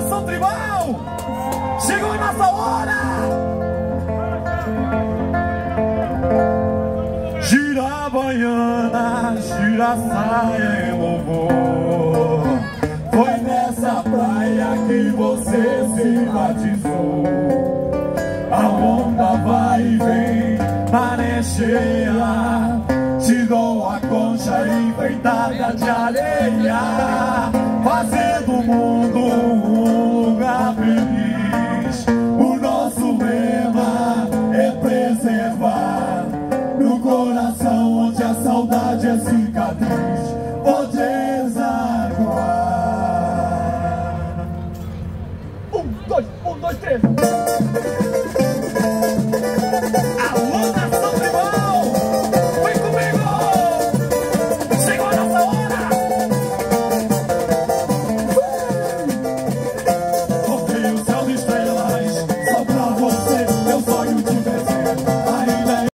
nação tribal! Chegou a nossa hora! Gira a baiana, gira a saia em louvor Foi nessa praia que você se batizou A onda vai e vem, maré cheia Te dou a concha enfeitada de areia Fazendo o mundo desaguar Um, dois, um, dois, três